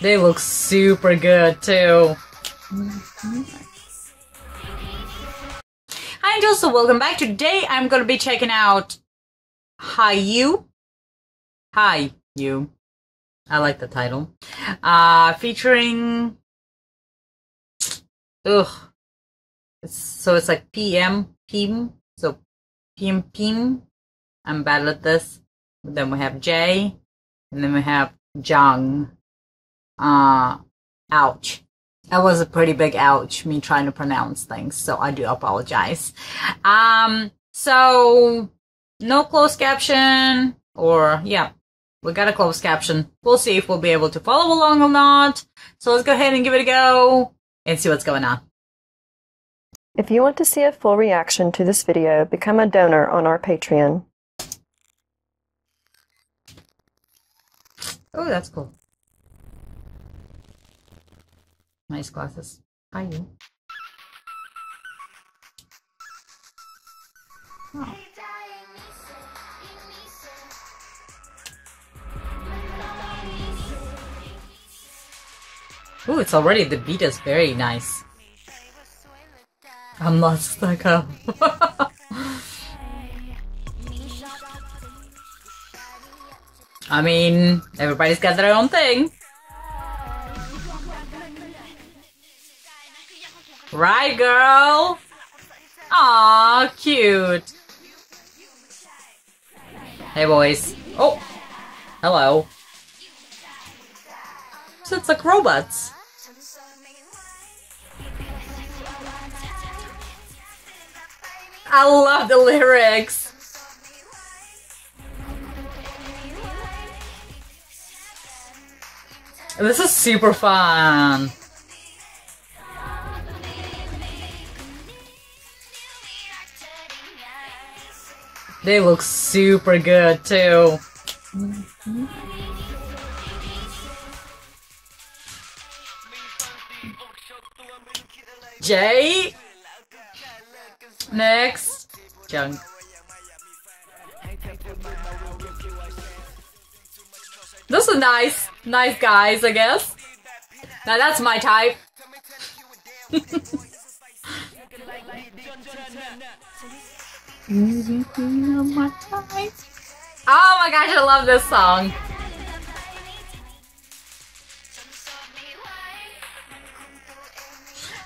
They look super good too. Hi Angels, so welcome back. Today I'm gonna be checking out Hi-U. Hi You. I like the title. Uh featuring Ugh. It's, so it's like PM PM. So PM PM. I'm bad at this. Then we have Jay and then we have Jung. Uh, ouch. That was a pretty big ouch, me trying to pronounce things, so I do apologize. Um, so, no closed caption, or, yeah, we got a closed caption. We'll see if we'll be able to follow along or not. So let's go ahead and give it a go and see what's going on. If you want to see a full reaction to this video, become a donor on our Patreon. Oh, that's cool. Nice glasses. Hi, you. Oh. Ah. Ooh, it's already, the beat is very nice. I'm not stuck up. I mean, everybody's got their own thing. Right, girl? Aw, cute. Hey, boys. Oh, hello. So it's like robots. I love the lyrics. This is super fun. They look super good too. Jay. Next. Jung. Those are nice, nice guys, I guess. Now that's my type. Oh my gosh, I love this song.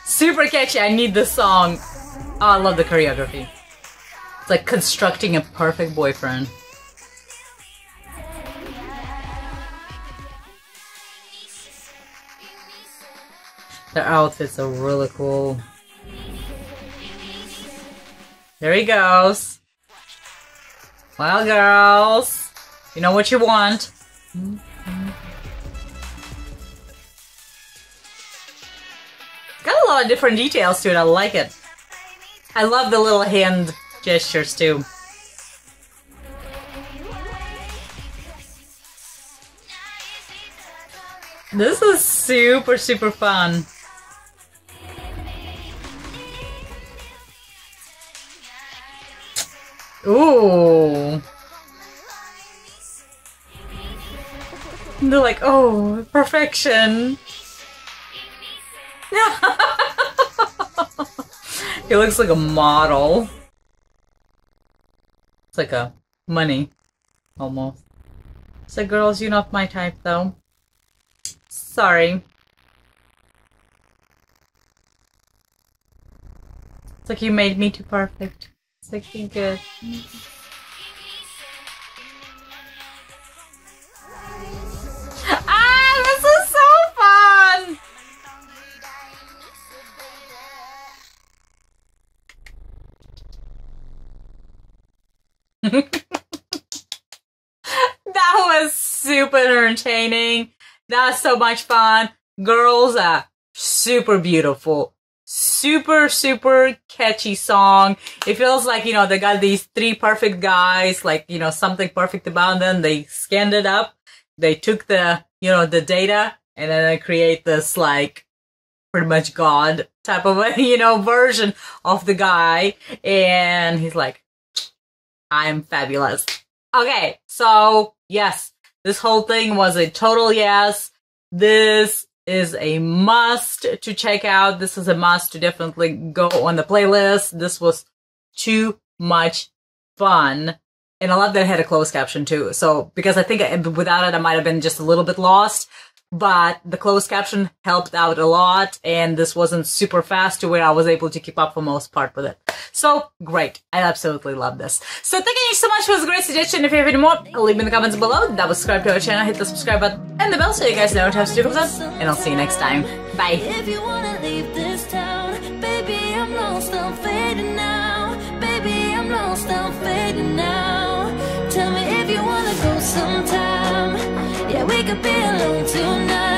Super catchy, I need this song. Oh, I love the choreography. It's like constructing a perfect boyfriend. Their outfits are really cool. There he goes. Well, girls, you know what you want. Got a lot of different details to it. I like it. I love the little hand gestures too. This is super, super fun. Ooh. They're like, oh, perfection. he looks like a model. It's like a money, almost. So, girls, you're not my type, though. Sorry. It's like you made me too perfect. It's like you're good. ah, this is so fun! that was super entertaining. That was so much fun. Girls are super beautiful. Super, super catchy song. It feels like, you know, they got these three perfect guys, like, you know, something perfect about them. They scanned it up. They took the, you know, the data and then they create this, like, pretty much God type of a, you know, version of the guy. And he's like, I'm fabulous. Okay, so yes, this whole thing was a total yes. This is a must to check out. This is a must to definitely go on the playlist. This was too much fun. And I love that it had a closed caption too. So, because I think without it, I might have been just a little bit lost but the closed caption helped out a lot and this wasn't super fast to where I was able to keep up for most part with it. So great. I absolutely love this. So thank you so much for this great suggestion. If you have any more, leave me in the comments below. Double subscribe to our channel, hit the subscribe button and the bell so you guys know what times to do comes up. And I'll see you next time. Bye. If you wanna leave this town, baby, I'm lost, I'm fading now. Baby, I'm lost, I'm fading now. Tell me if you wanna go sometime. Yeah, we could be alone tonight.